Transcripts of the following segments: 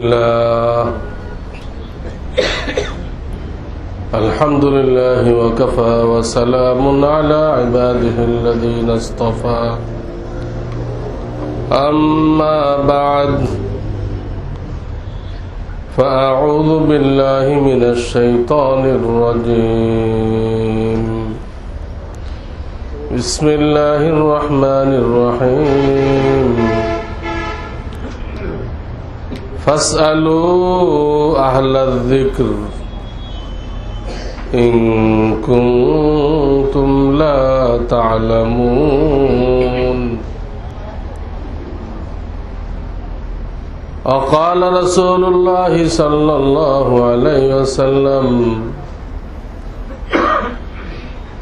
الله الحمد لله وكفى وسلام على عباده الذين اصطفى أما بعد فأعوذ بالله من الشيطان الرجيم بسم الله الرحمن الرحيم فاسألوا أهل الذكر إن كنتم لا تعلمون. وقال رسول الله صلى الله عليه وسلم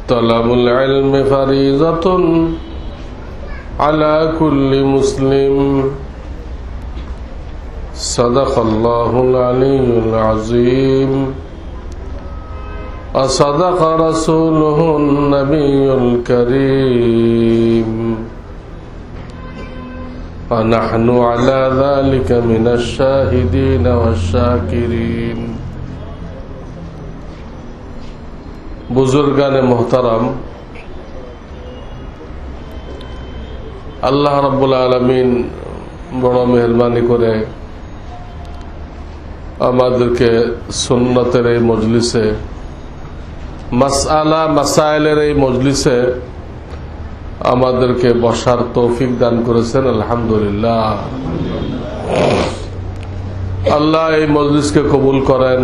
طلب العلم فريضة على كل مسلم. صدق الله العلي العظيم وصدق رسوله النبي الكريم ونحن على ذلك من الشاهدين والشاكرين বুজুর্গানে মোহতারাম আল্লাহ রব্বুল আলমিন বড় মেহরবানি করে আমাদেরকে সুন্নতের এই মজলিসে, মাসআলা, মাসাইলের এই মজলিসে আমাদেরকে বসার তৌফিক দান করেছেন, আলহামদুলিল্লাহ। আল্লাহ এই মজলিসকে কবুল করেন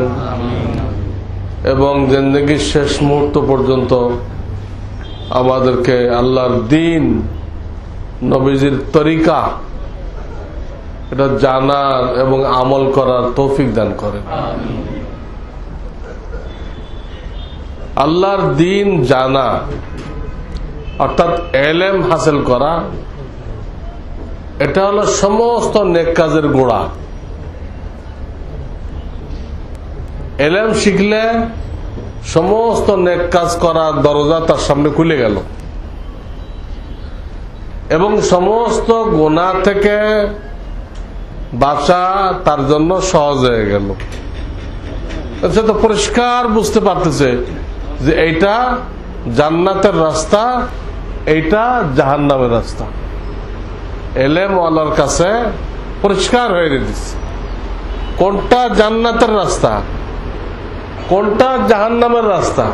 এবং জিন্দগির শেষ মুহূর্ত পর্যন্ত আমাদেরকে আল্লাহর দিন, নবীজির তরিকা এটা জানার এবং আমল করার তৌফিক দান করেন আল্লাহর দিন জানা, অর্থাৎ এলেম হাসিল করা, এটা হলো সমস্ত নেক কাজের গোড়া। এলেম শিখলে সমস্ত নেক কাজ করার দরজা তার সামনে খুলে গেল। এবং সমস্ত গোনা থেকে বাঁচা তার জন্য সহজ হয়ে গেল। সে তো পরিষ্কার বুঝতে পারতেছে যে এইটা জান্নাতের রাস্তা, এইটা জাহান নামের রাস্তা। এলেম ওয়ালার কাছে পরিষ্কার হয়ে দিচ্ছে কোনটা জান্নাতের রাস্তা? কোনটা জাহান নামের রাস্তা?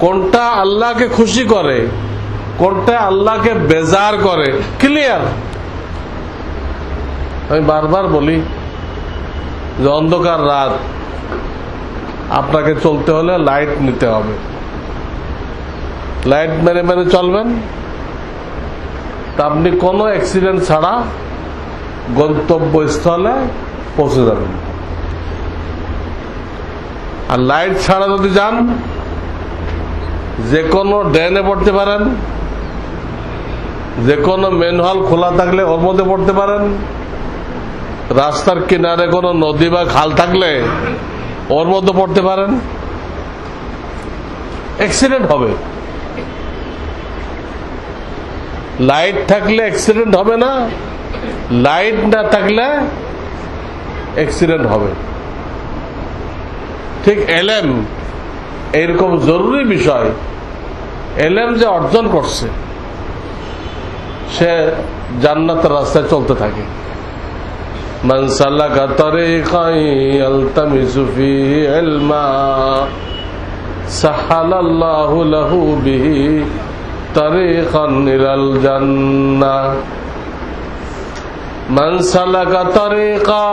কোনটা আল্লাহকে খুশি করে? কোনটা আল্লাহকে বেজার করে? ক্লিয়ার আমি বারবার বলি যে অন্ধকার রাত, আপনাকে চলতে হলে লাইট নিতে হবে। লাইট মেরে মেরে চলবেন। তা আপনি কোনো অ্যাক্সিডেন্ট ছাড়া গন্তব্যস্থলে পৌঁছে যাবেন। আর লাইট ছাড়া যদি যান যে কোনো ড্রেনে পড়তে পারেন যে কোনো মেনহল খোলা থাকলে ওর মধ্যে পড়তে পারেন। রাস্তার কিনারে কোনো নদী বা খাল থাকলে ওর মধ্যে পড়তে পারেন। অ্যাক্সিডেন্ট হবে। লাইট থাকলে অ্যাক্সিডেন্ট হবে না। লাইট না থাকলে অ্যাক্সিডেন্ট হবে। ঠিক এলএম এইরকম জরুরি বিষয়। এলএম যে অর্জন করছে, সে জান্নাতের রাস্তায় চলতে থাকে। من سلك طريقا يلتمس فيه علما سهل الله له به طريقا إلى الجنة من سلك طريقا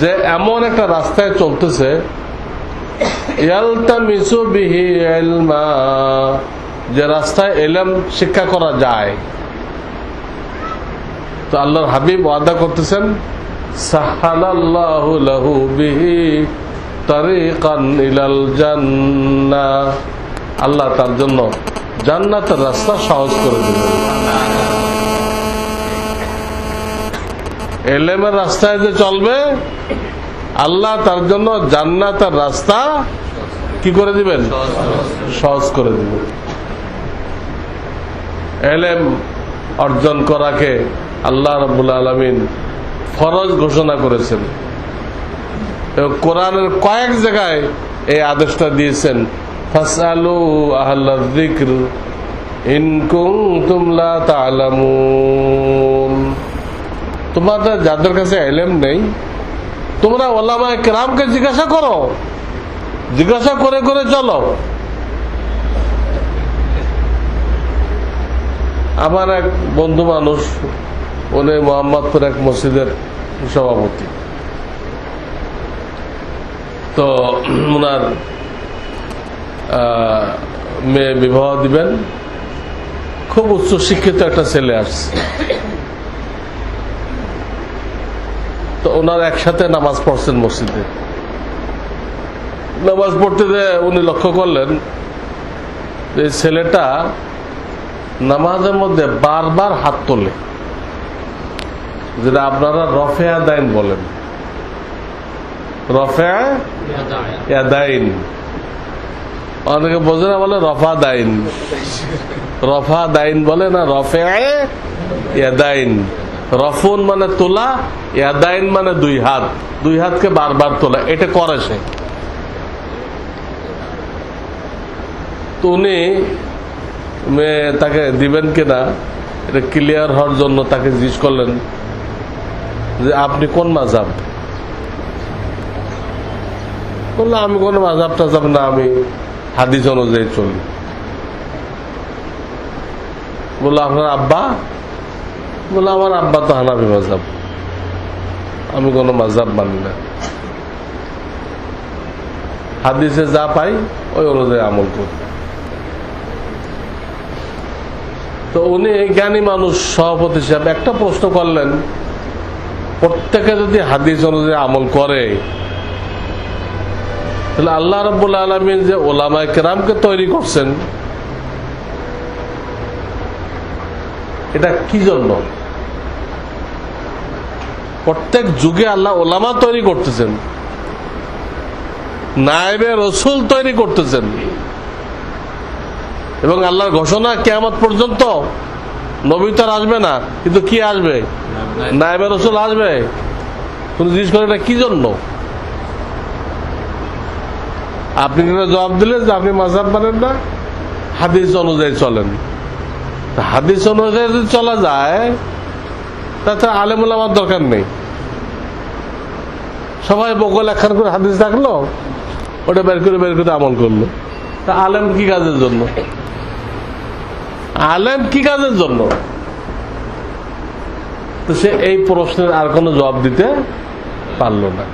যে এমন একটা রাস্তায় চলতেছে ইয়ালতামিসু বিহি ইলমা যে রাস্তায় এলম শিক্ষা করা যায় তো আল্লাহর হাবিব ওয়াদা করতেছেন আল্লাহ তার জন্য জান্নাতের রাস্তা সহজ করে দেবেন এলেমের রাস্তায় যে চলবে, আল্লাহ তার জন্য জান্নাতের রাস্তা কি করে দিবেন? সহজ করে দিবেন। এলেম অর্জন করাকে আল্লাহ রবুল আলমিন ফরজ ঘোষণা করেছেন। এবং কোরআনের কয়েক জায়গায় এই আদেশটা দিয়েছেন। ফাসালু আহ্লা যিকর, ইন কুনতুম লা তা'লামুন তোমাদের যাদের কাছে এলেম নেই, তোমরা ওলামায়ে কেরামকে জিজ্ঞাসা করো। জিজ্ঞাসা করে করে চলো। আমার এক বন্ধু মানুষ উনি মোহাম্মদপুর এক মসজিদের সভাপতি। তো ওনার মেয়ে বিবাহ দিবেন। খুব উচ্চ শিক্ষিত একটা ছেলে আসছে। তো ওনার একসাথে নামাজ পড়ছেন মসজিদে। নামাজ পড়তে উনি লক্ষ্য করলেন যে ছেলেটা নামাজের মধ্যে বারবার হাত তোলে। যেটা আপনারা রফে আদাইন বলেন। রফে আদাইন অনেকে বোঝে না বলে রফা দাইন। রফা দাইন বলে না রফে রফুন মানে তোলা, ইয়াদাইন মানে দুই হাত। দুই হাতকে বারবার তোলা। এটা করে সে। তো উনি তাকে দিবেন কিনা, এটা ক্লিয়ার হওয়ার জন্য তাকে জিজ্ঞেস করলেন। যে আপনি কোন মাজাব বলল, আমি কোন মাজাব টাজাব না, আমি হাদিস অনুযায়ী চলি। বলল, আপনার আব্বা? বলল, আমার আব্বা তো হানাবি মাজাব আমি কোন মাজাব মানি না। হাদিসে যা পাই, ওই অনুযায়ী আমল করি। তো উনি জ্ঞানী মানুষ, সভাপতি হিসাবে একটা প্রশ্ন করলেন প্রত্যেকে যদি হাদিস অনুযায়ী আমল করে, তাহলে আল্লাহ রব্বুল আলমিন যে ওলামায় কেরামকে তৈরি করছেন, এটা কি জন্য? প্রত্যেক যুগে আল্লাহ ওলামা তৈরি করতেছেন, নায়েবে রসুল তৈরি করতেছেন, এবং আল্লাহর ঘোষণা কেমন পর্যন্ত নবী তো আসবে না, কিন্তু কি আসবে? নায়েবে রসুল আসবে? তুমি জিজ্ঞেস করে এটা কি জন্য? আপনি জবাব দিলেন যে আপনি মাঝাব মানেন না, হাদিস অনুযায়ী চলেন। হাদিস অনুযায়ী যদি চলা যায়, তাতে আলেমুল আমার দরকার নেই। সবাই বকল একখান করে হাদিস রাখল, ওটা বের করে বের করে আমল করল। তা আলেম কি কাজের জন্য? আলেম কি কাজের জন্য? তো সে এই প্রশ্নের আর কোনো জবাব দিতে পারল না।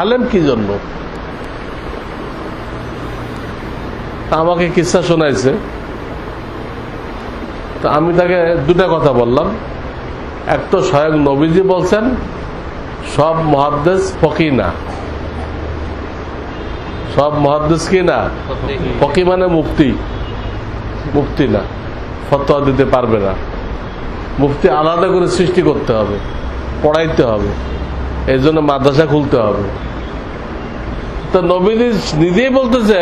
আলেম কি জন্য? আমাকে কিসা শোনাইছে? তো আমি তাকে দুটা কথা বললাম। এক তো স্বয়ং নবীজি বলছেন সব মহাদ্দেশ ফকি না। সব মহাদ্দেশ কি না? ফকি মানে মুক্তি মুক্তি না ফতোয়া দিতে পারবে না। মুফতি আলাদা করে সৃষ্টি করতে হবে পড়াইতে হবে এই জন্য মাদ্রাসা খুলতে হবে। তো নবীজি নিজেই বলতেছে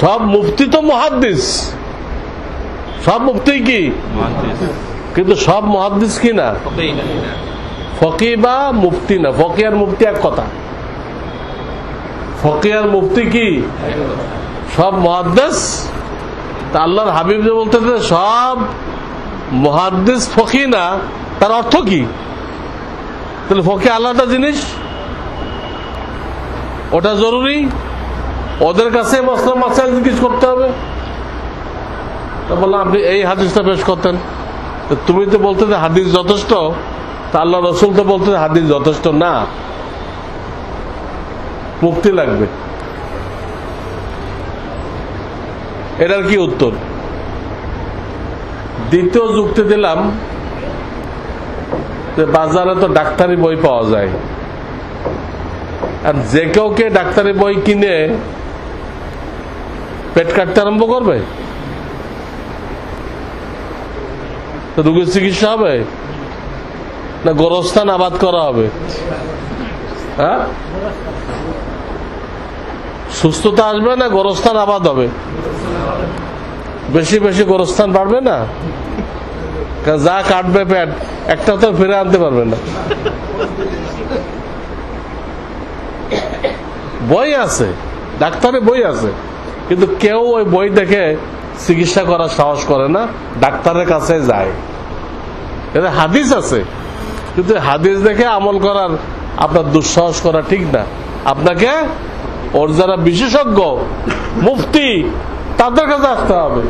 সব মুফতি তো মহাদ্দিস। সব মুফতি কি? কিন্তু সব মহাদ্দিস কি না? ফকি বা মুফতি না ফকি আর মুফতি এক কথা। ফকি আর মুফতি কি? সব মহাদ্দেশ তা আল্লাহর হাবিব যে বলতেছে, সব মহাদ্দেশ ফকি না তার অর্থ কি? তাহলে ফকি আলাদা জিনিস। ওটা জরুরি। ওদের কাছে মশলা মাসাইল জিজ্ঞেস করতে হবে। তা বললাম, আপনি এই হাদিসটা পেশ করতেন। তুমি তো বলতে যে হাদিস যথেষ্ট। তা আল্লাহ রসুল তো বলতে হাদিস যথেষ্ট না। মুক্তি লাগবে। এটার কি উত্তর? দ্বিতীয় যুক্তি দিলাম যে বাজারে তো ডাক্তারি বই পাওয়া যায়। আর যে কেউকে ডাক্তারি বই কিনে পেট কাটতে আরম্ভ করবে? রোগীর চিকিৎসা হবে? না গোরস্থান আবাদ করা হবে? হ্যাঁ? সুস্থতা আসবে না গোরস্থান আবাদ হবে? বেশি বেশি গোরস্থান বাড়বে না? যা কাটবে প্যাট একটা তো ফিরে আনতে পারবে না। বই আছে, ডাক্তারে বই আছে, কিন্তু কেউ ওই বই দেখে চিকিৎসা করার সাহস করে না, ডাক্তারের কাছে যায়। এটা হাদিস আছে, কিন্তু হাদিস দেখে আমল করার আপনার দুঃসাহস করা ঠিক না। আপনাকে ওর যারা বিশেষজ্ঞ, মুফতি, তাদের কাছে আসতে হবে।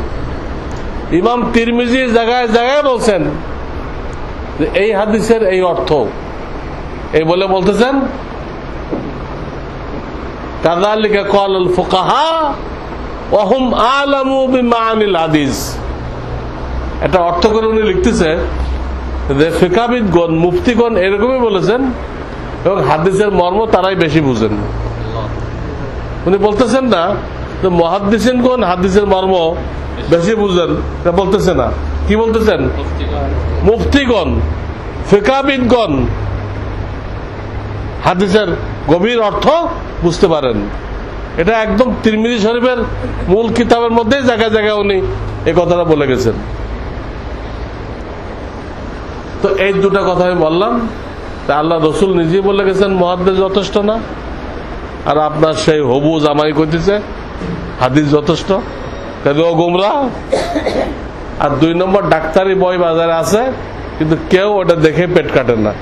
ইমাম তিরমিজি জায়গায় জায়গায় বলছেন এই হাদিসের এই অর্থ। এই বলে বলতেছেন কাদালিকা কল ফুকাহা অহম আলামু বিমানিল এটা অর্থ করে উনি লিখতেছে যে ফিকাবিদগণ, মুফতিগণ এরকমই বলেছেন এবং হাদিসের মর্ম তারাই বেশি বুঝেন। উনি বলতেছেন না, যে কোন হাদিসের মর্ম বেশি বুঝেন এটা বলতেছে না। কি বলতেছেন? মুফতিগণ, ফিকাবিদগণ, হাদিসের গভীর অর্থ বুঝতে পারেন। এটা একদম তিরমিজি শরীফের মূল কিতাবের মধ্যেই জায়গায় জায়গায় উনি এই কথাটা বলে গেছেন। তো এই দুটা কথা আমি বললাম, তা আল্লাহ রসুল নিজেই বলে গেছেন মহাদ্দেশ যথেষ্ট না। আর আপনার সেই হবু জামাই করতেছে হাদিস যথেষ্ট। ও গুমরা, আর দুই নম্বর ডাক্তারি বই বাজারে আছে, কিন্তু কেউ ওটা দেখে পেট কাটে না,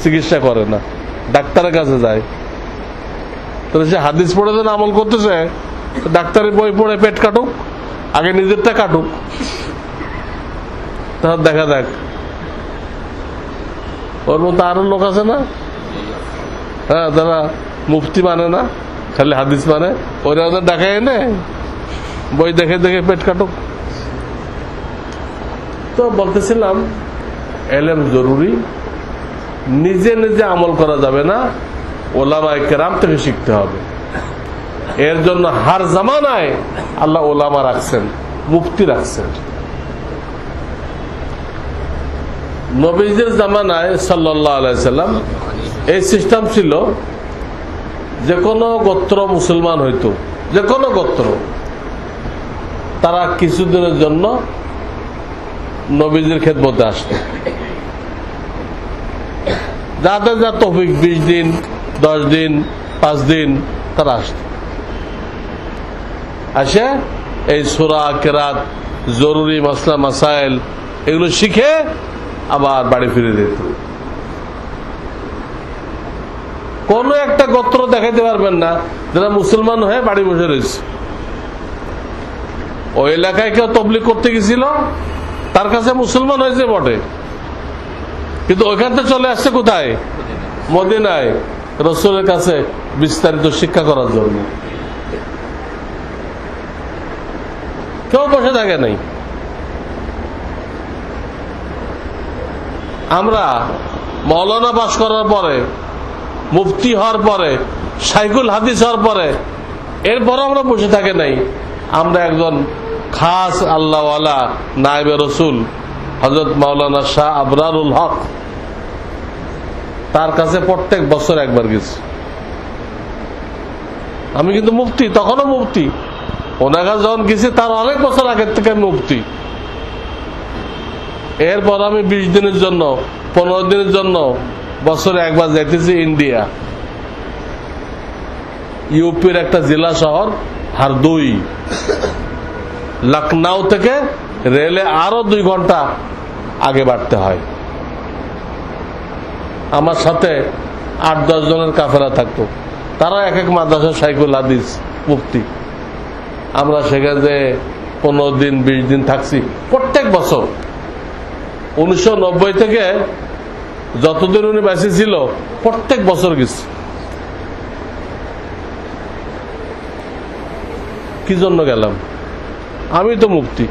চিকিৎসা করে না, ডাক্তারের কাছে যায়। তাহলে সে হাদিস পড়ে যেন আমল করতেছে, তো ডাক্তারি বই পড়ে পেট কাটুক, আগে নিজেরটা কাটুক। তাহলে দেখা দেখ ওর মতো আরও লোক আছে না? হ্যাঁ তারা মুফতি মানে না, খালি হাদিস মানে। ওরা ওদের এনে, বই দেখে দেখে পেট কাটুক। তো বলতেছিলাম, এলেম জরুরি, নিজে নিজে আমল করা যাবে না ওলামা কেরাম থেকে শিখতে হবে। এর জন্য হার জামানায় আল্লাহ ওলামা রাখছেন, মুফতি রাখছেন। নবীজের জামানায় সাল্লাহ আলাইসাল্লাম এই সিস্টেম ছিল যে কোনো গোত্র মুসলমান হইতো যে কোনো গোত্র, তারা কিছুদিনের জন্য নবীজির খেদমতে আসতো। যাদের যা তফিক বিশ দিন, দশ দিন, পাঁচ দিন, তারা আসত। আসে এই সুরা, কেরাত, জরুরি মাসলা, মাসাইল, এগুলো শিখে আবার বাড়ি ফিরে দিত কোন একটা গোত্র দেখাইতে পারবেন না, যারা মুসলমান হয়ে বাড়ি বসে রয়েছে। ওই এলাকায় কেউ তবলিক করতে গেছিল, তার কাছে মুসলমান হয়েছে বটে। কিন্তু ওইখান থেকে চলে আসছে কোথায়? মদিনায়। রসুলের কাছে বিস্তারিত শিক্ষা করার জন্য। কেউ বসে থাকে নাই। আমরা মৌলানা পাশ করার পরে মুফতি হওয়ার পরে সাইকুল হাদিস হওয়ার পরে এরপর আমরা বসে থাকে নাই। আমরা একজন খাস আল্লাহওয়ালা নাইবে রসুল হজরত মাওলানা শাহ আবরারুল হক। তার কাছে প্রত্যেক বছর একবার গেছি। আমি কিন্তু মুফতি, তখনও মুফতি। ওনার কাছে যখন গেছি, তার অনেক বছর আগের থেকে মুফতি। এরপর আমি বিশ দিনের জন্য, পনেরো দিনের জন্য বছরে একবার যাইতেছি ইন্ডিয়া। ইউপির একটা জেলা শহর, হারদুই। লখনৌ থেকে রেলে আরও দুই ঘণ্টা আগে বাড়তে হয়। আমার সাথে আট, দশ জনের কাফেরা থাকতো। তারা এক এক মাদ্রাসা সাইকুল হাদিস মুক্তি আমরা সেখানে পনেরো দিন, বিশ দিন থাকছি, প্রত্যেক বছর। উনিশশো নব্বই থেকে যতদিন উনি বেঁচে ছিল, প্রত্যেক বছর গেছি। কি জন্য গেলাম? আমি তো মুক্তি।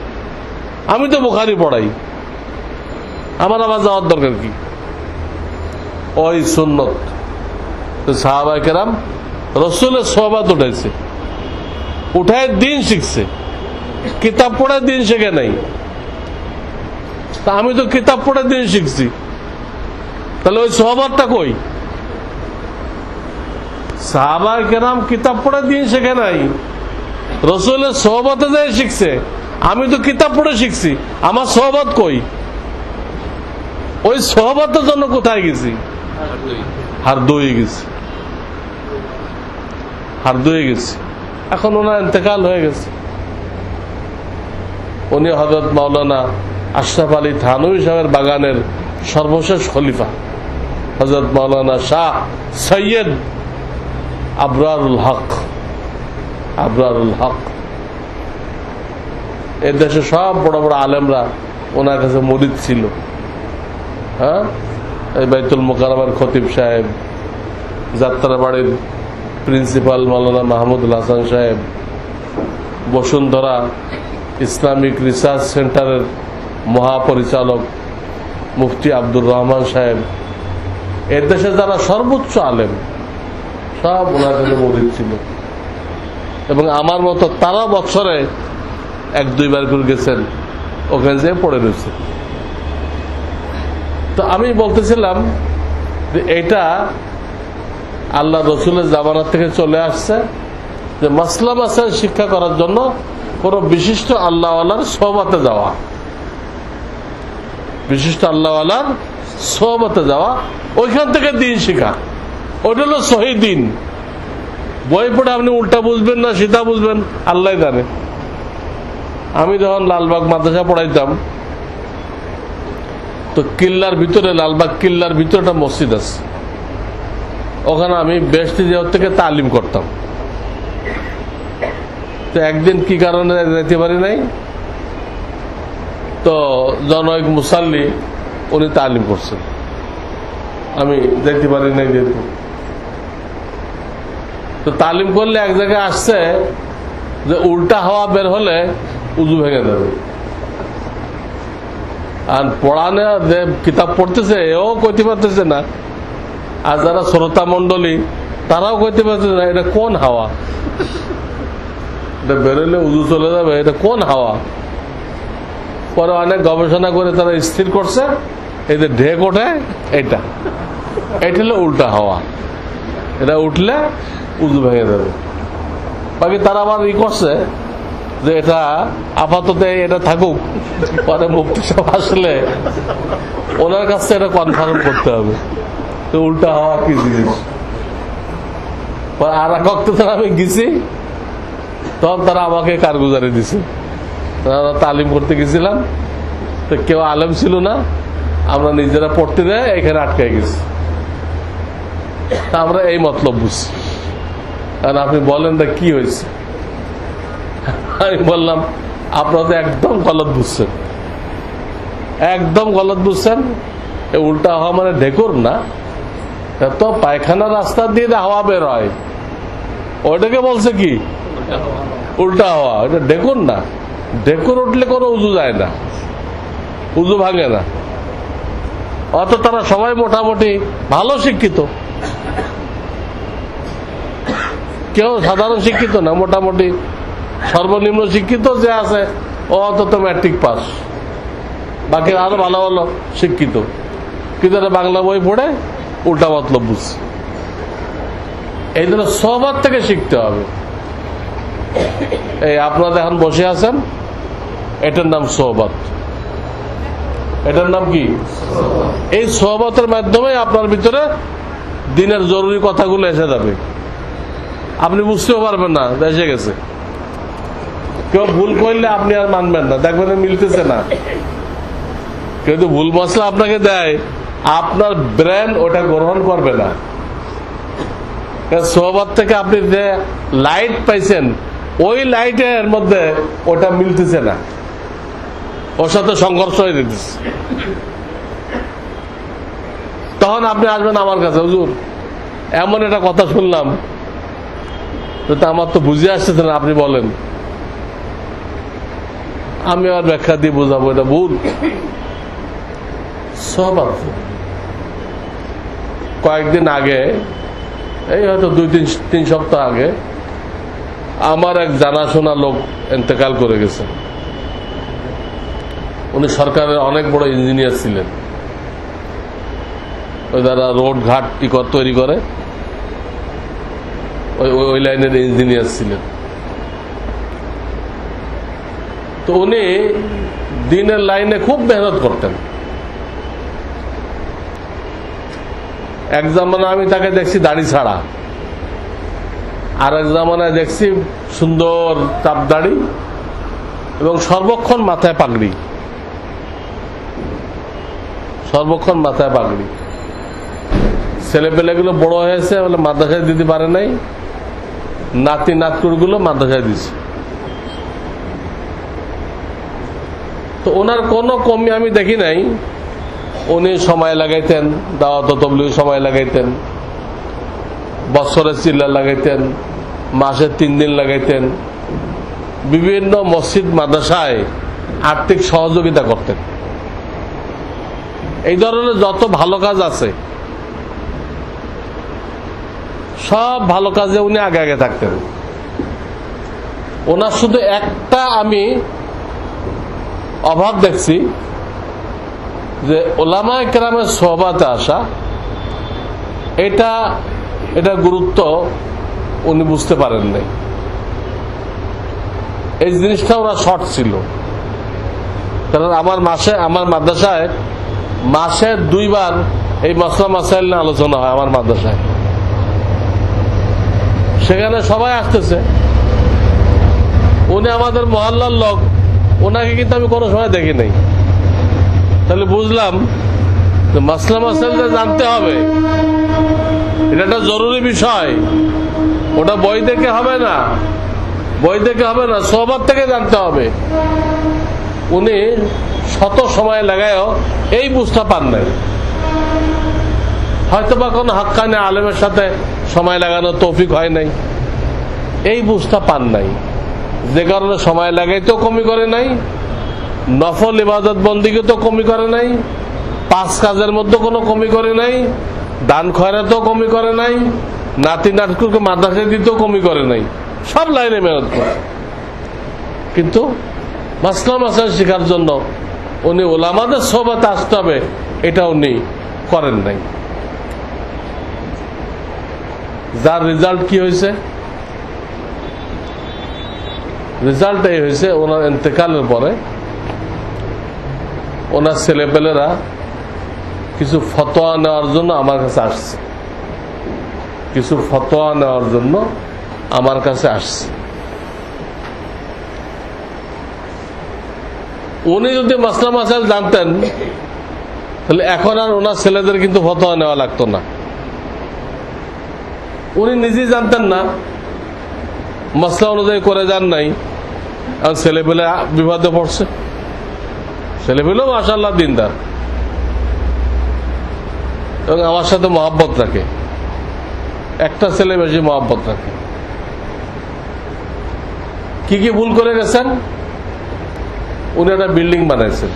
আমি তো বোখারি পড়াই। আমার আবার যাওয়ার দরকার কি? ওই সুন্নত। সাহাবাই কেরাম রসুলের সবাদ উঠেছে উঠায় দিন শিখছে। কিতাব পড়ে দিন শেখে নাই। তা আমি তো কিতাব পড়ে দিন শিখছি। তাহলে ওই সহবাদটা কই? সাহাবাই কেরাম কিতাব পড়ে দিন শেখে নাই। রসুলের সহবতে যাই শিখছে, আমি তো কিতাব পড়ে শিখছি, আমার সহবত কই? ওই সহবতের জন্য কোথায় গেছি? হার দইয়ে গেছি। হার দইয়ে গেছি। এখন ওনার ইন্তেকাল হয়ে গেছে। উনি হজরত মাওলানা আশরাফ আলী থানবী সাহেবের বাগানের সর্বশেষ খলিফা। হজরত মাওলানা শাহ সৈয়দ আবরারুল হক আবরারুল হক। এ দেশে সব বড় বড় আলেমরা ওনার কাছে মরিদ ছিল। হ্যাঁ? এই বাইতুল মোকারমার খতিব সাহেব, যাত্রাবাড়ির প্রিন্সিপাল মাওলানা মাহমুদুল হাসান সাহেব, বসুন্ধরা ইসলামিক রিসার্চ সেন্টারের মহাপরিচালক মুফতি আব্দুর রহমান সাহেব এর দেশে যারা সর্বোচ্চ আলেম, সব ওনার কাছে মরিদ ছিল। এবং আমার মতো তারা বছরে এক, দুইবার করে গেছেন, ওখানে যেয়ে পড়ে রয়েছে। তো আমি বলতেছিলাম যে এটা আল্লাহ রসুলের জামানার থেকে চলে আসছে যে মাসলা মাসাল শিক্ষা করার জন্য কোন বিশিষ্ট আল্লাহওয়ালার সহবাতে যাওয়া। বিশিষ্ট আল্লাহওয়ালার সহবাতে যাওয়া, ওইখান থেকে দিন শিখা। ওইটা হলো সহি দিন। বই পড়ে আপনি উল্টা বুঝবেন না সীতা বুঝবেন, আল্লাহ জানে। আমি যখন লালবাগ মাদ্রাসা পড়াইতাম, তো কিল্লার ভিতরে, লালবাগ কিল্লার ভিতরে একটা মসজিদ আছে। ওখানে আমি বেশটি দেওয়ার থেকে তালিম করতাম। তো একদিন কি কারণে যেতে পারি নাই? তো জনৈক মুসাল্লি উনি তালিম করছেন। আমি যেতে পারি নাই যেহেতু। তো তালিম করলে এক জায়গায় আসছে যে উল্টা হাওয়া বের হলে উজু ভেঙে দেবে। আর পড়ানে যে কিতাব পড়তেছে, এও কইতে পারতেছে না। আর যারা শ্রোতা মন্ডলী তারাও কইতে পারতেছে না, এটা কোন হাওয়া? এটা বেরোলে উজু চলে যাবে, এটা কোন হাওয়া? পরে অনেক গবেষণা করে তারা স্থির করছে। যে ঢেক ওঠে এটা এটা হলো উল্টা হাওয়া। এটা উঠলে উজু ভেঙে যাবে। বাকি তারা আবার ই করছে যে এটা আপাতত এটা থাকুক, পরে মুক্তি সব আসলে ওনার কাছ এটা কনফার্ম করতে হবে। তো উল্টা হওয়া কি জিনিস? আর এক অক্টোবর আমি গেছি, তখন তারা আমাকে কারগুজারি দিছে। তারা তালিম করতে গেছিলাম, তো কেউ আলেম ছিল না আমরা নিজেরা পড়তে দেয়, এখানে আটকে গেছি। আমরা এই মতলব বুঝছি। কারণ আপনি বলেন তা কি হয়েছে? আমি বললাম, আপনারা তো একদম গলত বুঝছেন। একদম গলত বুঝছেন? উল্টা হওয়া মানে ঢেকুর না। তো পায়খানা রাস্তা দিয়ে হাওয়া বের হয়, ওইটাকে বলছে কি? উল্টা হাওয়া। ওইটা ঢেকুর না। ঢেকুর উঠলে কোনো উজু যায় না। উজু ভাঙে না। অত তারা সবাই মোটামুটি ভালো শিক্ষিত। কেউ সাধারণ শিক্ষিত না, মোটামুটি সর্বনিম্ন শিক্ষিত যে আছে, ও অন্তত ম্যাট্রিক পাস বাকি আরও ভালো ভালো শিক্ষিত। কিন্তু বাংলা বই পড়ে, উল্টা মতলব বুঝছে। এই জন্য সবার থেকে শিখতে হবে। এই আপনারা এখন বসে আছেন, এটার নাম সোহবত এটার নাম কি? এই সহবতের মাধ্যমে আপনার ভিতরে দিনের জরুরি কথাগুলো এসে যাবে। আপনি বুঝতেও পারবেন না এসে গেছে। কেউ ভুল করলে আপনি আর মানবেন না, দেখবেন মিলতেছে না। কিন্তু ভুল মশলা আপনাকে দেয়, আপনার ব্রেন ওটা গ্রহণ করবে না। সোহবত থেকে আপনি যে লাইট পাইছেন, ওই লাইটের মধ্যে ওটা মিলতেছে না। ওর সাথে সংঘর্ষ হয়ে যেতেছে। তখন আপনি আসবেন আমার কাছে, হুজুর, এমন একটা কথা শুনলাম। আমার তো বুঝে আসতেছে না, আপনি বলেন। আমি আর ব্যাখ্যা দিয়ে বোঝাবো, এটা ভুল। সব আছে। কয়েকদিন আগে, এই হয়তো দুই, তিন তিন সপ্তাহ আগে, আমার এক জানাশোনা লোক এতেকাল করে গেছে। উনি সরকারের অনেক বড় ইঞ্জিনিয়ার ছিলেন। ওই যারা রোড ঘাট তৈরি করে, ওই ওই লাইনের ইঞ্জিনিয়ার ছিলেন। তো উনি দিনের লাইনে খুব মেহনত করতেন। এক জামানায় আমি তাকে দেখছি দাড়ি ছাড়া। আর এক জামানায় দেখছি সুন্দর চাপ দাড়ি এবং সর্বক্ষণ মাথায় পাগড়ি। সর্বক্ষণ মাথায় পাগড়ি। ছেলে পেলেগুলো বড় হয়েছে, বলে মাদ্রাসায় দিতে পারে নাই। নাতি নাতকুড়গুলো মাদ্রাসায় দিছে। তো ওনার কোনো কমি আমি দেখি নাই। উনি সময় লাগাইতেন, দাওয়াত তবলিগ সময় লাগাইতেন। বছরে চিল্লা লাগাইতেন মাসে তিন দিন লাগাইতেন। বিভিন্ন মসজিদ, মাদ্রাসায় আর্থিক সহযোগিতা করতেন। এই ধরনের যত ভালো কাজ আছে, সব ভালো কাজে উনি আগে আগে থাকতেন। ওনার শুধু একটা আমি অভাব দেখছি যে ওলামা কেরামের সহবাতে আসা, এটা এটা গুরুত্ব উনি বুঝতে পারেন নাই। এই জিনিসটা ওরা শর্ট ছিল। কারণ আমার মাসে, আমার মাদ্রাসায় মাসে দুইবার এই মশলা মাসাইল নিয়ে আলোচনা হয় আমার মাদ্রাসায়। সেখানে সবাই আসতেছে। উনি আমাদের মহল্লার লোক ওনাকে কিন্তু আমি কোনো সময় দেখি নাই। তাহলে বুঝলাম মাসলা মাসাইলটা জানতে হবে। এটা একটা জরুরি বিষয়। ওটা বই দেখে হবে না। বই দেখে হবে না, সবার থেকে জানতে হবে। উনি শত সময় লাগায়ও এই বুঝতে পান নাই। হয়তো বা কোনো হাক্কানি আলেমের সাথে সময় লাগানো তৌফিক হয় নাই। এই বুঝটা পান নাই। যে কারণে সময় লাগাইতেও কমি করে নাই, নফল ইবাদত বন্দিকে তো কমি করে নাই, পাঁচ কাজের মধ্যে কোনো কমি করে নাই, দান খয়রাতেও কমি করে নাই, নাতি নাটকুকে মাদ্রাসা দিতেও কমি করে নাই। সব লাইনে মেহনত করে। কিন্তু মাসলা মাসাল শেখার জন্য উনি ওলামাদের সোবাতে আসতে হবে এটা উনি করেন নাই। যার রেজাল্ট কি হয়েছে? রেজাল্ট এই হয়েছে, ওনার এতেকালের পরে ওনার ছেলেপেলেরা কিছু ফতোয়া নেওয়ার জন্য আমার কাছে আসছে। কিছু ফতোয়া নেওয়ার জন্য আমার কাছে আসছে। উনি যদি মাসলা মাসাইল জানতেন, তাহলে এখন আর ওনার ছেলেদের কিন্তু ফতোয়া নেওয়া লাগতো না। উনি নিজেই জানতেন না মশলা অনুযায়ী করে যান নাই, আর ছেলে পেলে বিবাদে পড়ছে। ছেলে পেলেও মাসাল্লাহ দিনদার। এবং আমার সাথে মহাব্বত রাখে। একটা ছেলে বেশি মহাব্বত রাখে। কি কি ভুল করে গেছেন? উনি একটা বিল্ডিং বানাইছেন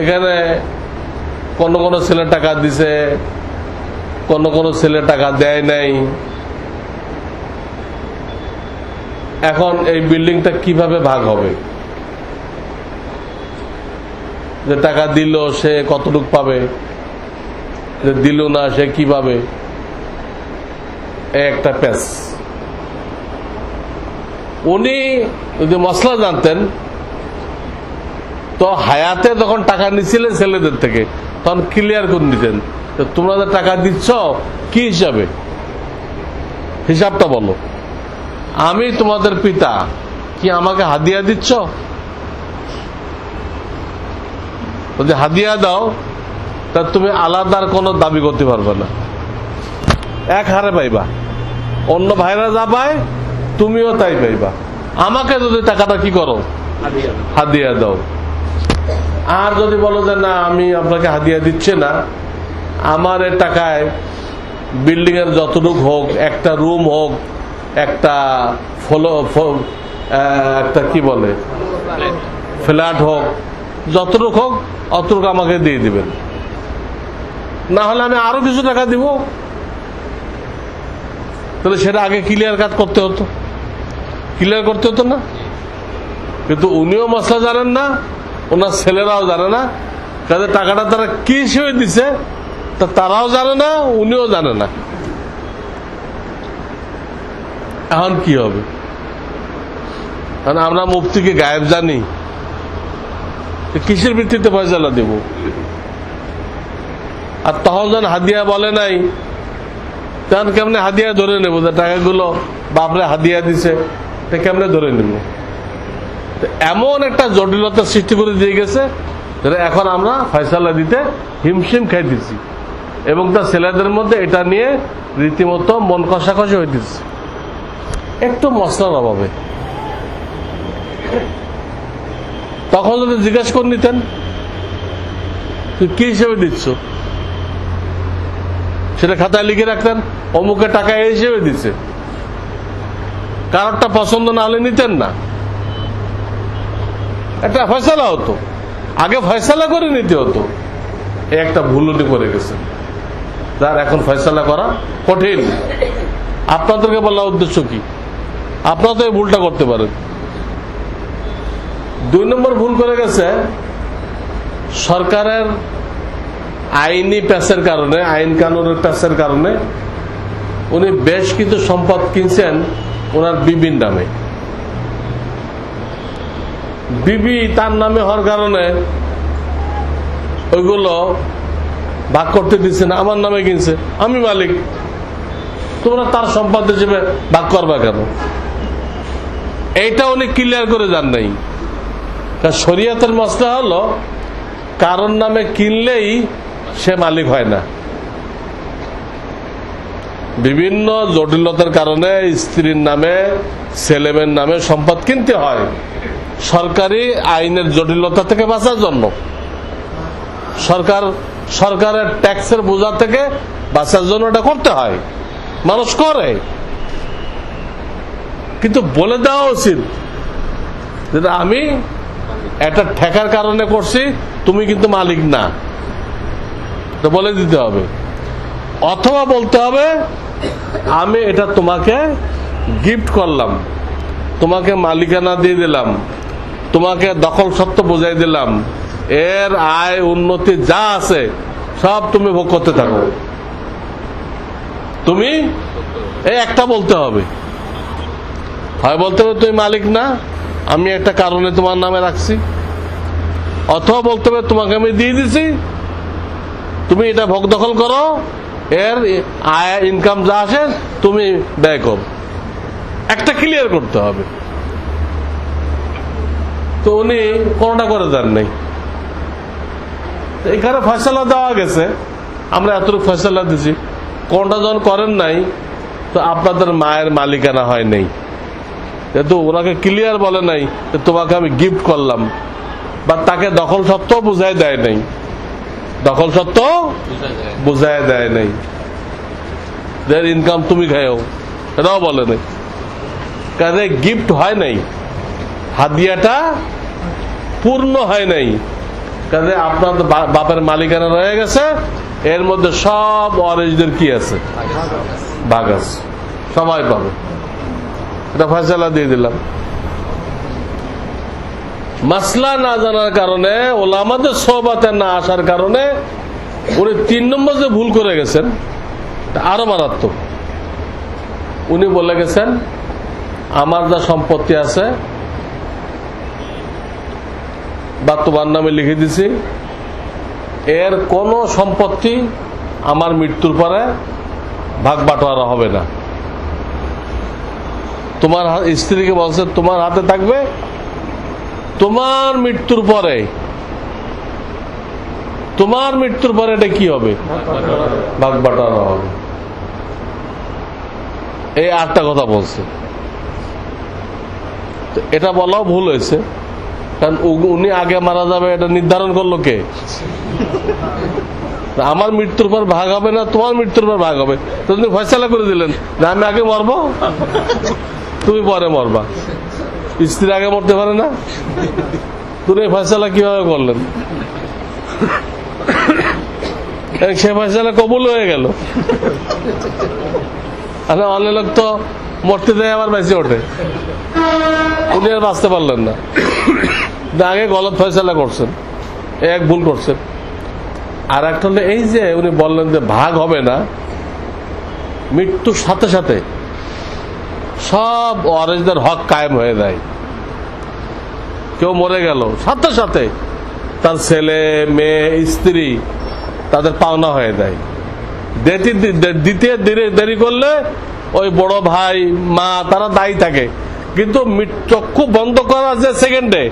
এখানে কোন কোন ছেলে টাকা দিছে, কোন কোন ছেলে টাকা দেয় নাই। এখন এই বিল্ডিংটা কীভাবে ভাগ হবে? যে টাকা দিল সে কতটুক পাবে? যে দিল না সে কি পাবে? একটা প্যাচ। উনি যদি মশলা জানতেন, তো হায়াতে যখন টাকা নিছিলেন ছেলেদের থেকে, তখন ক্লিয়ার করে নিতেন তোমরা যে টাকা দিচ্ছ, কি হিসাবে? হিসাবটা বলো। আমি তোমাদের পিতা, কি আমাকে হাদিয়া দিচ্ছ? যদি হাদিয়া দাও, তা তুমি আলাদার কোনো দাবি করতে পারবে না। এক হারে পাইবা। অন্য ভাইরা যা পায় তুমিও তাই পাইবা। আমাকে যদি টাকাটা কি করো? হাদিয়া দাও। আর যদি বলো যে না আমি আপনাকে হাদিয়া দিচ্ছে না আমার এ টাকায় বিল্ডিং এর যতটুক হোক একটা রুম হোক একটা ফলো একটা কি বলে? ফ্ল্যাট হোক যতটুক হোক অতটুকু আমাকে দিয়ে দিবেন। না হলে আমি আরও কিছু টাকা দিব। তাহলে সেটা আগে ক্লিয়ার কাজ করতে হতো। ক্লিয়ার করতে হতো না। কিন্তু উনিও মশলা জানেন না, ওনার ছেলেরাও জানে না। কাজে টাকাটা তারা কি হিসেবে দিছে, তা তারাও জানে না, উনিও জানে না। এখন কি হবে? আমরা মুফতিকে গায়েব জানি। কিসের ভিত্তিতে ফয়সালা দেব? আর তখন যখন হাদিয়া বলে নাই, তখন কেমনে হাদিয়া ধরে নেব টাকাগুলো বাপরে হাদিয়া দিছে? তা কেমনে ধরে নেব। এমন একটা জটিলতা সৃষ্টি করে দিয়ে গেছে যেটা এখন আমরা ফয়সালা দিতে হিমশিম খাইতেছি এবং তার ছেলেদের মধ্যে এটা নিয়ে রীতিমতো মন কষাকষি হইতেছে একটু মশলার অভাবে। তখন যদি জিজ্ঞেস করে নিতেন, তুই কি হিসেবে দিচ্ছ? সেটা খাতায় লিখে রাখতেন অমুকে টাকা এই হিসেবে দিচ্ছে। কারোরটা পছন্দ না হলে নিতেন না। একটা ফয়সালা হতো। আগে ফয়সালা করে নিতে হতো। এই একটা ভুল উনি করে গেছেন। যার এখন ফয়সালা করা কঠিন। আপনাদেরকে বলার উদ্দেশ্য কি? আপনারা তো এই ভুলটা করতে পারেন। দুই নম্বর ভুল করে গেছে, সরকারের আইনি প্যাসের কারণে, আইন কানুনের প্যাসের কারণে উনি বেশ কিছু সম্পদ কিনছেন। ওনার বিবির নামে। বিবি তার নামে হওয়ার কারণে ওইগুলো ভাগ করতে দিচ্ছে না, আমার নামে কিনছে, আমি মালিক। তোমরা তার সম্পদ হিসেবে ভাগ করবা কেন? এইটা উনি ক্লিয়ার করে যান নাই। কারণ শরীয়তের মশলা হলো, কারোর নামে কিনলেই সে মালিক হয় না। বিভিন্ন জটিলতার কারণে স্ত্রীর নামে ছেলেমের নামে সম্পদ কিনতে হয়। সরকারি আইনের জটিলতা থেকে বাঁচার জন্য। সরকার, সরকারের ট্যাক্সের বোঝা থেকে বাঁচার জন্য এটা করতে হয়। মানুষ করে। কিন্তু বলে দেওয়া উচিত আমি একটা ঠেকার কারণে করছি, তুমি কিন্তু মালিক না। বলে দিতে হবে। অথবা বলতে হবে, আমি এটা তোমাকে গিফট করলাম। তোমাকে মালিকানা দিয়ে দিলাম। তোমাকে দখল সত্ত্ব বোঝাই দিলাম। এর আয়, উন্নতি যা আছে, সব তুমি ভোগ করতে থাকো। তুমি এই একটা বলতে হবে। হয় বলতে হবে তুমি মালিক না, আমি একটা কারণে তোমার নামে রাখছি। অথবা বলতে হবে তোমাকে আমি দিয়ে দিছি, তুমি এটা ভোগ দখল করো। এর আয় ইনকাম যা আসে, তুমি ব্যয় করো। একটা ক্লিয়ার করতে হবে। তো উনি কোনটা করে দেন নাই। এখানে ফয়সলা দেওয়া গেছে। আমরা এতটুকু ফয়সলা দিছি। কোনটা যখন করেন নাই, তো আপনাদের মায়ের মালিকানা হয় নাই। যেহেতু ওনাকে ক্লিয়ার বলে নাই তোমাকে আমি গিফট করলাম। বা তাকে দখল সত্ত্বেও বুঝাই দেয় নাই। দখল সত্ত্বেও বুঝাই দেয় নাই। যার ইনকাম তুমি খাও এটাও বলে নাই। কাজে গিফট হয় নাই। হাদিয়াটা পূর্ণ হয় নাই। কাজে আপনার বাপের মালিকানা রয়ে গেছে। এর মধ্যে সব অরেজদের কি আছে? ভাগ আছে। সবাই পাবে। এটা ফয়সালা দিয়ে দিলাম। মাসলা না জানার কারণে, ওলামাদের সোহবাতে না আসার কারণে উনি তিন নম্বর যে ভুল করে গেছেন আরও মারাত্মক। উনি বলে গেছেন, আমার যা সম্পত্তি আছে বা তোমার নামে লিখে দিছি। এর কোন সম্পত্তি আমার মৃত্যুর পরে ভাগ বাটোয়ারা হবে না। তোমার স্ত্রীকে বলছে, তোমার হাতে থাকবে তোমার মৃত্যুর পরে, তোমার মৃত্যুর পরে এটা কি হবে? ভাগ বাটোয়ারা হবে। এই আটটা কথা বলছে। এটা বলাও ভুল হয়েছে। কারণ উনি আগে মারা যাবে, এটা নির্ধারণ করল কে? আমার মৃত্যুর পর ভাগ হবে না, তোমার মৃত্যুর পর ভাগ হবে। তো তুমি ফয়সালা করে দিলেন। আমি আগে মরবো? তুমি পরে মরবা। স্ত্রী আগে মরতে পারে না? তুমি ফয়সালা কীভাবে করলেন? সে ফয়সালা কবুল হয়ে গেল। আর অনেক লোক তো মরতে দেয়, আবার বেঁচে ওঠে। উনি আর বাঁচতে পারলেন না। আগে গলত ফয়সালা করছেন। এক ভুল করছেন। আর একটা হলো এই যে উনি বললেন যে ভাগ হবে না, মৃত্যুর সাথে সাথে সব অরেজদের হক কায়েম হয়ে যায়। কেউ মরে গেল। সাথে সাথে তার ছেলে মেয়ে স্ত্রী তাদের পাওনা হয়ে যায়। দিতে দেরি করলে ওই বড় ভাই মা তারা দায়ী থাকে। কিন্তু চক্ষু বন্ধ করা যে সেকেন্ডে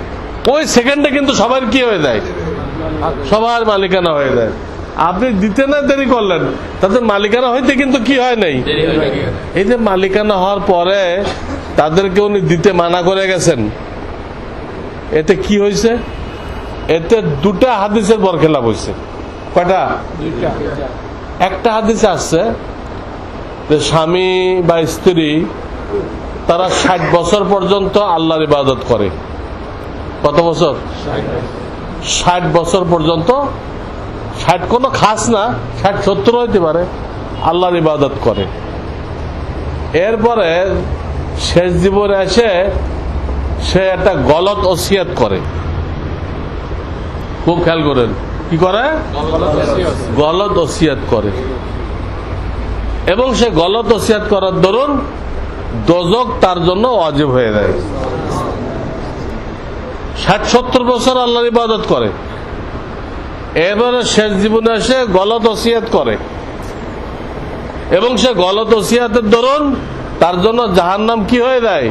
ওই সেকেন্ডে কিন্তু সবার কি হয়ে যায়? সবার মালিকানা হয়ে যায়। আপনি দিতে না দেরি করলেন তাদের মালিকানা হইতে কিন্তু কি হয় নাই? এই যে মালিকানা হওয়ার পরে তাদেরকে উনি দিতে মানা করে গেছেন। এতে কি হয়েছে? এতে দুটা হাদিসের বরখেলাপ হয়েছে। কয়টা? একটা হাদিসে আসছে যে স্বামী বা স্ত্রী, তারা ষাট বছর পর্যন্ত আল্লাহর ইবাদত করে। কত বছর? ষাট বছর পর্যন্ত। ষাট কোনো খাস না, ষাট সত্তর হইতে পারে, আল্লাহর ইবাদত করে। এরপরে শেষ জীবনে এসে সে একটা গলত ওসিয়াত করে। খুব খেয়াল করেন। কি করে? গলত ওসিয়াত করে। এবং সে গলত ওসিয়াত করার দরুন দোজক তার জন্য অজীব হয়ে যায়। ষাট, সত্তর বছর আল্লাহর ইবাদত করে। এবারে শেষ জীবনে এসে গলত ওসিয়াত করে। এবং সে গলত ওসিয়াতের দরুন তার জন্য জাহার নাম কি হয়ে যায়?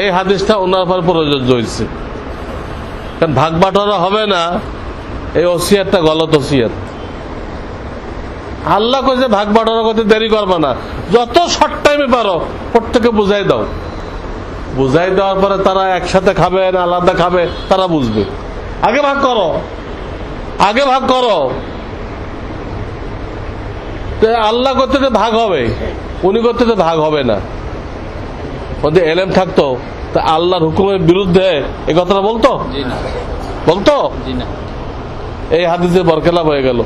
এই হাদিসটা ওনার পর প্রযোজ্য হয়েছে কারণ ভাগ বাটোয়ারা হবে না, এই ওসিয়াতটা গলত ওসিয়াত। আল্লাহ কইছে ভাগ বাটোয়ারা করতে দেরি করবে না। যত শর্ট টাইমে পারো প্রত্যেকে বুঝাই দাও। বুঝাই দেওয়ার পরে তারা একসাথে খাবে না আলাদা খাবে, তারা বুঝবে। আগে ভাগ করো। আগে ভাগ করো। আল্লাহ করতে ভাগ হবে, উনি করতে ভাগ হবে না। ওদের এলেম থাকতো। তা আল্লাহর হুকুমের বিরুদ্ধে এই কথাটা বলতো? বলতো? এই হাদিসে বরকেলাপ হয়ে গেল।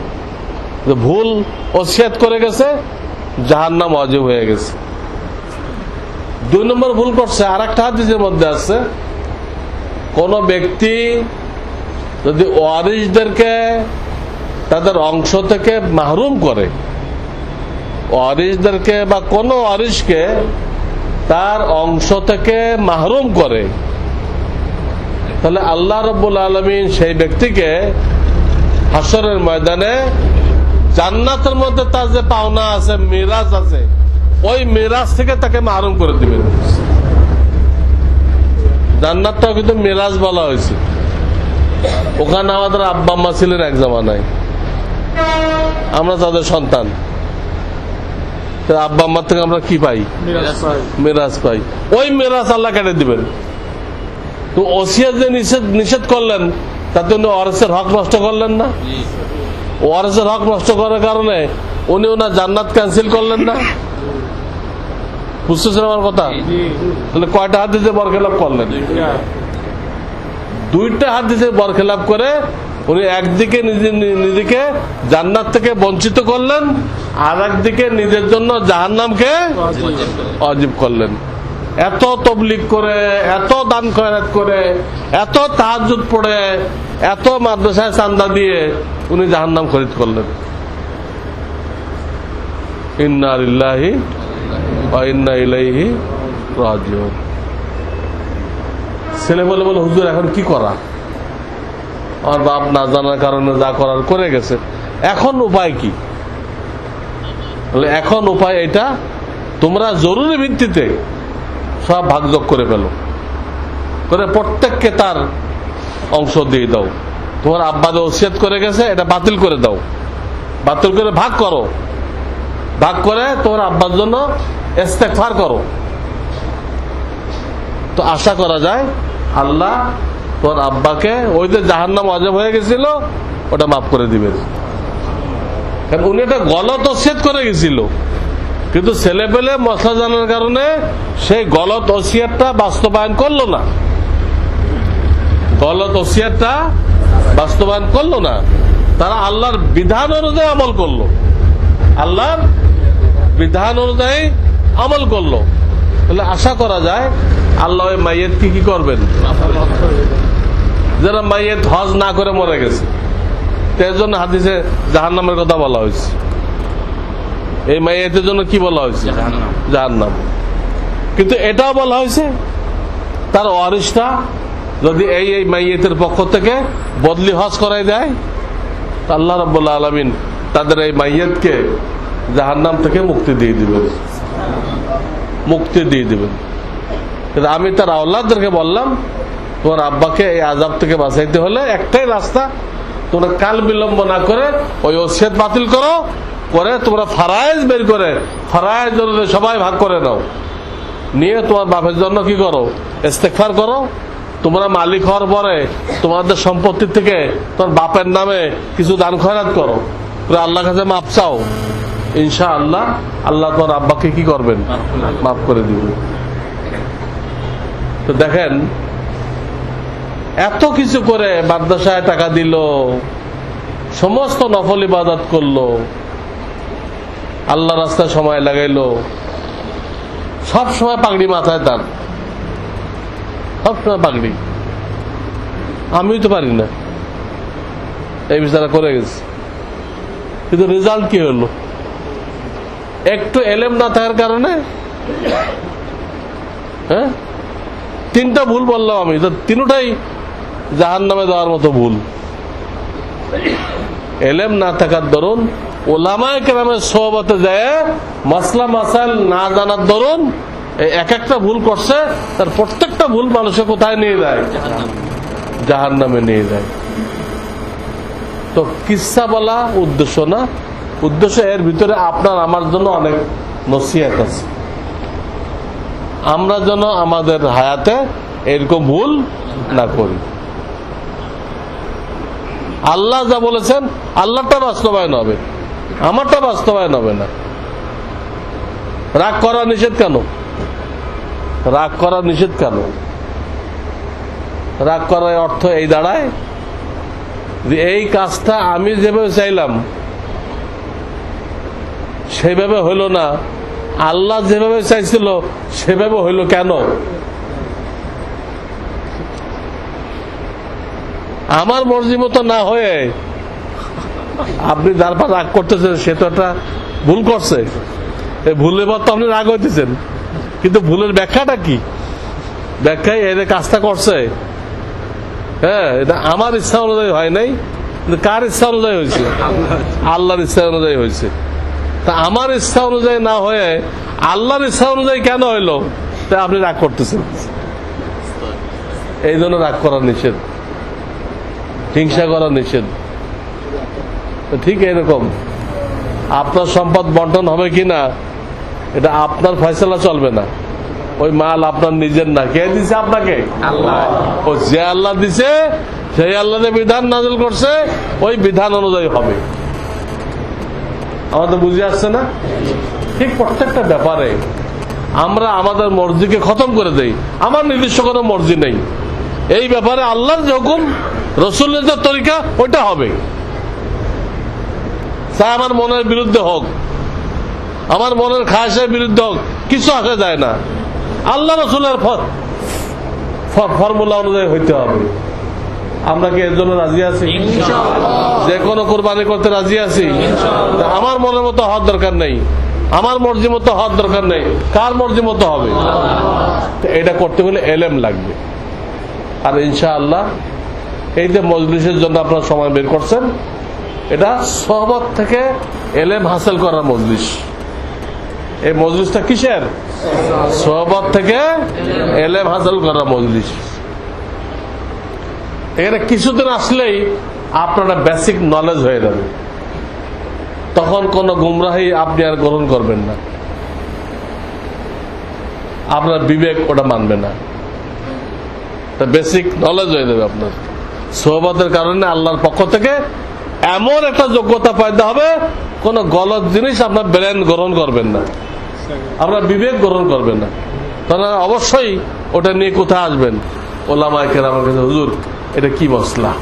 ভুল ওসিয়াত করে গেছে জাহার নাম অজীব হয়ে গেছে। দুই নম্বর ভুল করছে আর একটা হাদিসের মধ্যে আছে কোন ব্যক্তি যদি ওয়ারিসদেরকে তাদের অংশ থেকে মাহরুম করে ওয়ারিসদেরকে বা কোন ওয়ারিসকে তার অংশ থেকে মাহরুম করে। তাহলে আল্লাহ রব্বুল আলমিন সেই ব্যক্তিকে হাসরের ময়দানে জান্নাতের মধ্যে তার যে পাওনা আছে, মিরাজ আছে, ওই মিরাজ থেকে তাকে মাহরুম করে দিবেন। জান্নাতটাও কিন্তু মিরাজ বলা হয়েছে। ওখানে আমাদের আব্বা আম্মা ছিলেন এক জামানায়। আমরা তাদের সন্তান। আব্বা আম্মার থেকে আমরা কি পাই? মেরাজ পাই। ওই মেরাজ আল্লাহ কেটে দিবেন। তো ওসিয়া যে নিষেধ নিষেধ করলেন তাতে উনি ওয়ারেসের হক নষ্ট করলেন না? ওয়ারেসের হক নষ্ট করার কারণে উনি ওনার জান্নাত ক্যান্সেল করলেন না? বুঝতেছেন আমার কথা? তাহলে কয়টা হাত দিতে বরখেলাপ করলেন? দুইটা। হাত দিতে বরখেলাপ করে উনি একদিকে নিজে- নিজেকে জান্নাত থেকে বঞ্চিত করলেন আর একদিকে নিজের জন্য জাহান্নামকে অজীব করলেন। এত তবলিক করে, এত দান খয়রাত করে, এত তাহাজুদ পড়ে, এত মাদ্রাসায় চান্দা দিয়ে উনি জাহান্নাম খরিদ করলেন। ইলাইহি ছেলে বলে বলে, হুজুর, এখন কি করা? আমার বাপ না জানার কারণে যা করার করে গেছে। এখন উপায় কি? এখন উপায় এটা, তোমরা জরুরি ভিত্তিতে সব ভাগযোগ করে ফেলো। করে প্রত্যেককে তার অংশ দিয়ে দাও। তোমার আব্বা যে ওসিয়ত করে গেছে, এটা বাতিল করে দাও। বাতিল করে ভাগ করো। ভাগ করে তোমার আব্বার জন্য ইস্তেগফার করো। তো আশা করা যায়, আল্লাহ তোর আব্বাকে, ওই যে জাহার নাম অজব হয়ে গেছিল, ওটা মাফ করে দিবেন কারণ উনি একটা গলত ওসিয়ত করে গেছিল। কিন্তু ছেলে পেলে মশলা জানার কারণে সেই গলত ওসিয়াতটা বাস্তবায়ন করল না। গলত ওসিয়াতটা বাস্তবায়ন করল না। তারা আল্লাহর বিধান অনুযায়ী আমল করল। আল্লাহর বিধান অনুযায়ী আমল করল। তাহলে আশা করা যায়, আল্লাহ ওই মাইয়েত কি কি করবেন? যারা মাইয়েত হজ না করে মরে গেছে। তার জন্য হাদিসে জাহান নামের কথা বলা হয়েছে। এই মাইয়েতের জন্য কি বলা হয়েছে? জাহান্নাম। জাহান্নাম। কিন্তু এটাও বলা হয়েছে তার ওয়ারিসটা যদি এই এই মাইয়েতের পক্ষ থেকে বদলি হজ করাই দেয় আল্লাহ রব্বুল্লা আলমিন তাদের এই মাইয়াতকে জাহান্নাম থেকে মুক্তি দিয়ে দিবেন। মুক্তি দিয়ে দিবেন। কিন্তু আমি তার আল্লাহদেরকে বললাম তোমার আব্বাকে এই আজাব থেকে বাঁচাইতে হলে একটাই রাস্তা, তোমরা কাল বিলম্ব না করে ওই ওসিয়ত বাতিল করো, করে তোমরা ফারাইজ বের করে অনুযায়ী সবাই ভাগ করে নাও। নিয়ে তোমার বাপের জন্য কি করো? ইস্তেকফার করো। তোমরা মালিক হওয়ার পরে তোমাদের সম্পত্তি থেকে তোমার বাপের নামে কিছু দান খয়রাত করো। আল্লাহর কাছে মাপ চাও। ইনশা আল্লাহ আল্লাহ তোমার আব্বাকে কি করবেন? মাফ করে দিবেন। তো দেখেন এত কিছু করে মাদ্রাসায় টাকা দিল, সমস্ত নফল ইবাদত করল, আল্লাহ রাস্তায় সময় লাগাইলো, সব সময় পাগড়ি মাথায় তার সবসময় পাগড়ি। আমিও তো পারি না। এই বিচারা করে গেছি। কিন্তু রেজাল্ট কি হলো? একটু এলেম না থাকার কারণে হ্যাঁ? তিনটা ভুল বললাম আমি। তো তিনটাই জাহান নামে দেওয়ার মতো ভুল। এলেম না থাকার দরুন, ওলামায় কেরামের সোহবতে যায়, মাসলা মাসাল না জানার দরুন এক একটা ভুল করছে, তার প্রত্যেকটা ভুল মানুষে কোথায় নিয়ে যায়? জাহান নামে নিয়ে যায়। তো কিসা বলা উদ্দেশ্য না? উদ্দেশ্য এর ভিতরে আপনার আমার জন্য অনেক নসিহাত আছে। আমরা যেন আমাদের হায়াতে এরকম ভুল না করি। আল্লাহ যা বলেছেন, আল্লাহটা বাস্তবায়ন হবে। আমারটা বাস্তবায়ন হবে না। রাগ করা নিষেধ কেন? রাগ করা নিষেধ কেন? রাগ করার অর্থ এই দাঁড়ায় যে এই কাজটা আমি যেভাবে চাইলাম, সেভাবে হইল না। আল্লাহ যেভাবে চাইছিল, সেভাবে হইল কেন? আমার মর্জি মতো না হয়ে আপনি যার পর রাগ করতেছেন, সে তো একটা ভুল করছে। ভুলের পর তো আপনি রাগ হইতেছেন। কিন্তু ভুলের ব্যাখ্যাটা কি? ব্যাখ্যায় এদের কাজটা করছে হ্যাঁ এটা আমার ইচ্ছা অনুযায়ী হয় নাই কার ইচ্ছা অনুযায়ী হয়েছে? আল্লাহর ইচ্ছা অনুযায়ী হয়েছে। তা আমার ইচ্ছা অনুযায়ী না হয়ে আল্লাহর ইচ্ছা অনুযায়ী কেন হইল? তা আপনি রাগ করতেছেন। এই জন্য রাগ করার নিষেধ। হিংসা করা নিষেধ। তো ঠিক এরকম। আপনার সম্পদ বন্টন হবে কিনা এটা আপনার ফয়সলা চলবে না। ওই মাল আপনার নিজের না। কে দিছে আপনাকে? ও যে আল্লাহ দিছে সেই আল্লাহ বিধান নাজল করছে ওই বিধান অনুযায়ী হবে। আমাদের বুঝে আসছে না? ঠিক প্রত্যেকটা ব্যাপারে আমরা আমাদের মর্জিকে খতম করে দেই। আমার নির্দিষ্ট কোনো মর্জি নেই। এই ব্যাপারে আল্লাহর যে হুকুম রসুলের যে তরিকা ওইটা হবে। তা আমার মনের বিরুদ্ধে হোক আমার মনের খাসের বিরুদ্ধে হোক কিছু আসা যায় না। আল্লাহ রসুলের ফর্মুলা অনুযায়ী হইতে হবে। আমরা কি এর জন্য রাজি আছি? যে কোনো কোরবানি করতে রাজি আছি। আমার মনের মতো হওয়ার দরকার নেই। আমার মর্জি মতো হওয়ার দরকার নেই। কার মর্জি মতো হবে? এটা করতে হলে এলেম লাগবে। আর ইনশা আল্লাহ এই যে মজলিসের জন্য আপনারা সময় বের করছেন, এটা সহবত থেকে এলেম হাসিল করার মজলিস। এই মজলিসটা কিসের? সহবত থেকে এলেম হাসিল করার মজলিস। এখানে কিছুদিন আসলেই আপনারা বেসিক নলেজ হয়ে যাবে। তখন কোন গুমরাহি আপনি আর গ্রহণ করবেন না। আপনার বিবেক ওটা মানবে না। বেসিক নলেজ হয়ে যাবে আপনার। সোহবতের কারণে আল্লাহর পক্ষ থেকে এমন একটা যোগ্যতা পাইতে হবে, কোন গলত জিনিস আপনার ব্রেন গ্রহণ করবেন না। আপনার বিবেক গ্রহণ করবেন না। তাহলে অবশ্যই ওটা নিয়ে কোথায় আসবেন? ওলামাইকের আমার কাছে, হুজুর, এটা কি মশলা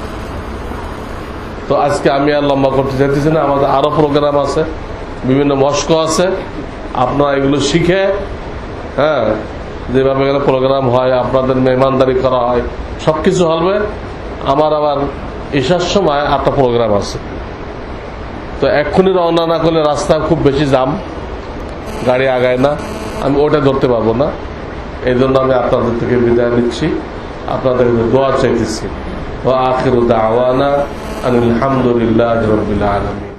তো আজকে আমি আর লম্বা করতে চাইতেছি না, আমাদের আরও প্রোগ্রাম আছে, বিভিন্ন মস্ক আছে, আপনারা এগুলো শিখে হ্যাঁ যেভাবে এখানে প্রোগ্রাম হয়, আপনাদের মেহমানদারি করা হয়, সবকিছু হবে। আমার আবার এসার সময় একটা প্রোগ্রাম আছে। তো এক্ষুনি রওনা না করলে রাস্তা খুব বেশি জাম, গাড়ি আগায় না, আমি ওটা ধরতে পারব না। এই জন্য আমি আপনাদের থেকে বিদায় নিচ্ছি। আপনাদের দোয়া চাইতেছি। ও আখির দাওয়ানা আলহামদুলিল্লাহ রবিল্লা আলমী